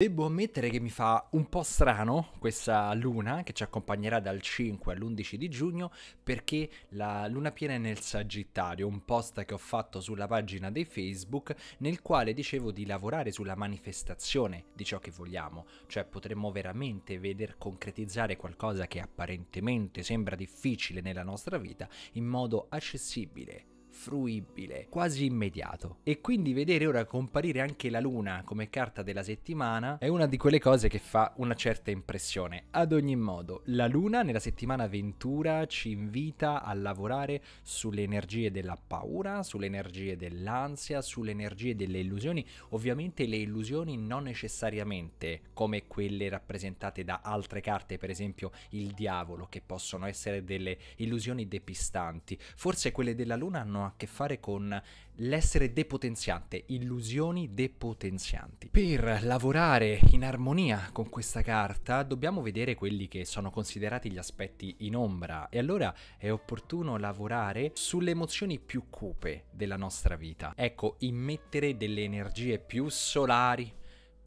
Devo ammettere che mi fa un po' strano questa luna che ci accompagnerà dal 5 all'11 di giugno perché la luna piena è nel Sagittario, un post che ho fatto sulla pagina di Facebook nel quale dicevo di lavorare sulla manifestazione di ciò che vogliamo, cioè potremmo veramente veder concretizzare qualcosa che apparentemente sembra difficile nella nostra vita in modo accessibile fruibile, quasi immediato. E quindi vedere ora comparire anche la luna come carta della settimana è una di quelle cose che fa una certa impressione. Ad ogni modo, la luna nella settimana Ventura ci invita a lavorare sulle energie della paura, sulle energie dell'ansia, sulle energie delle illusioni. Ovviamente le illusioni non necessariamente come quelle rappresentate da altre carte, per esempio il diavolo, che possono essere delle illusioni depistanti. Forse quelle della luna hanno a che fare con l'essere depotenziante, illusioni depotenzianti. Per lavorare in armonia con questa carta dobbiamo vedere quelli che sono considerati gli aspetti in ombra e allora è opportuno lavorare sulle emozioni più cupe della nostra vita. Ecco, immettere delle energie più solari,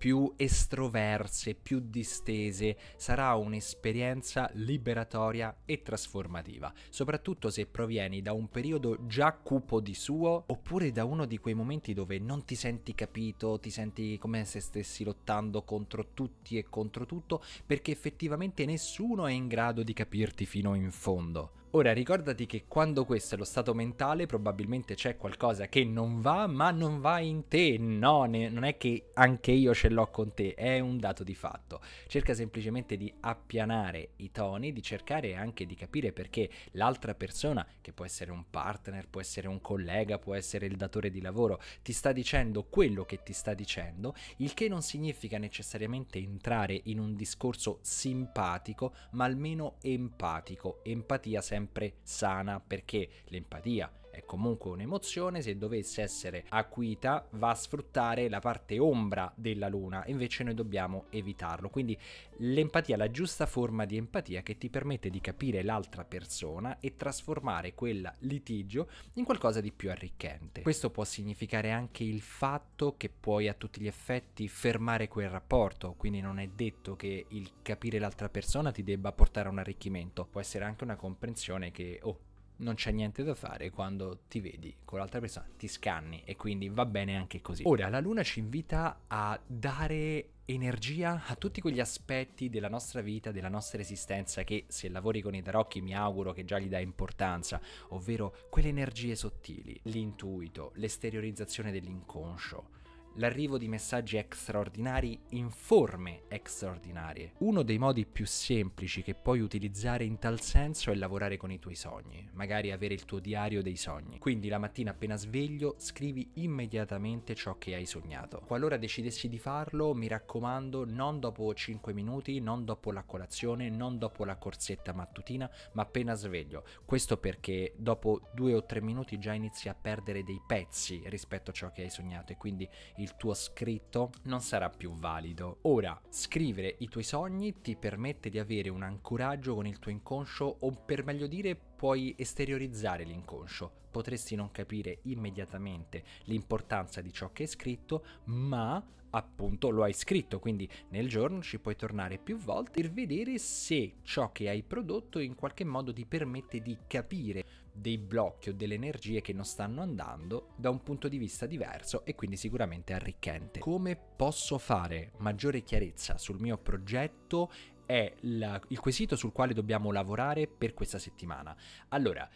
più estroverse, più distese, sarà un'esperienza liberatoria e trasformativa, soprattutto se provieni da un periodo già cupo di suo oppure da uno di quei momenti dove non ti senti capito, ti senti come se stessi lottando contro tutti e contro tutto, perché effettivamente nessuno è in grado di capirti fino in fondo. Ora ricordati che quando questo è lo stato mentale probabilmente c'è qualcosa che non va, ma non va in te. No, ne, non è che anche io ce l'ho con te, è un dato di fatto. Cerca semplicemente di appianare i toni, di cercare anche di capire perché l'altra persona, che può essere un partner, può essere un collega, può essere il datore di lavoro, ti sta dicendo quello che ti sta dicendo, il che non significa necessariamente entrare in un discorso simpatico, ma almeno empatico. Empatia sempre sempre sana perché l'empatia è comunque un'emozione, se dovesse essere acuita va a sfruttare la parte ombra della luna, invece noi dobbiamo evitarlo. Quindi l'empatia la giusta forma di empatia che ti permette di capire l'altra persona e trasformare quel litigio in qualcosa di più arricchente. Questo può significare anche il fatto che puoi a tutti gli effetti fermare quel rapporto, quindi non è detto che il capire l'altra persona ti debba portare a un arricchimento, può essere anche una comprensione che oh non c'è niente da fare quando ti vedi con l'altra persona, ti scanni e quindi va bene anche così. Ora, la luna ci invita a dare energia a tutti quegli aspetti della nostra vita, della nostra esistenza che se lavori con i tarocchi mi auguro che già gli dai importanza, ovvero quelle energie sottili, l'intuito, l'esteriorizzazione dell'inconscio, l'arrivo di messaggi straordinari in forme straordinarie. Uno dei modi più semplici che puoi utilizzare in tal senso è lavorare con i tuoi sogni, magari avere il tuo diario dei sogni. Quindi la mattina appena sveglio scrivi immediatamente ciò che hai sognato. Qualora decidessi di farlo, mi raccomando, non dopo 5 minuti, non dopo la colazione, non dopo la corsetta mattutina, ma appena sveglio. Questo perché dopo 2 o 3 minuti già inizi a perdere dei pezzi rispetto a ciò che hai sognato e quindi il tuo scritto non sarà più valido. Ora, scrivere i tuoi sogni ti permette di avere un ancoraggio con il tuo inconscio o per meglio dire puoi esteriorizzare l'inconscio. Potresti non capire immediatamente l'importanza di ciò che hai scritto, ma appunto lo hai scritto, quindi nel giorno ci puoi tornare più volte per vedere se ciò che hai prodotto in qualche modo ti permette di capire dei blocchi o delle energie che non stanno andando da un punto di vista diverso e quindi sicuramente arricchente. Come posso fare maggiore chiarezza sul mio progetto è la, il quesito sul quale dobbiamo lavorare per questa settimana. Allora,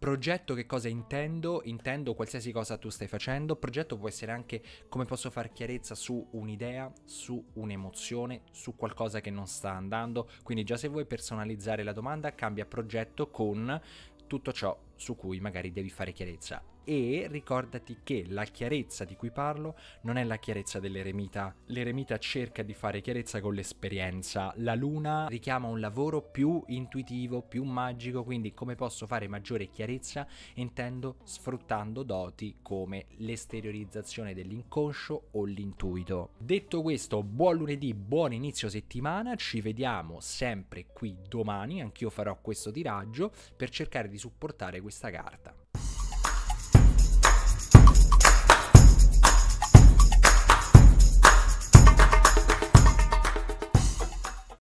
Progetto che cosa intendo? Intendo qualsiasi cosa tu stai facendo. Progetto può essere anche come posso fare chiarezza su un'idea, su un'emozione, su qualcosa che non sta andando. Quindi già se vuoi personalizzare la domanda, cambia progetto con tutto ciò su cui magari devi fare chiarezza. E ricordati che la chiarezza di cui parlo non è la chiarezza dell'eremita. L'eremita cerca di fare chiarezza con l'esperienza. La luna richiama un lavoro più intuitivo, più magico, quindi come posso fare maggiore chiarezza? Intendo sfruttando doti come l'esteriorizzazione dell'inconscio o l'intuito. Detto questo, buon lunedì, buon inizio settimana, ci vediamo sempre qui domani, anch'io farò questo tiraggio per cercare di supportare questa carta.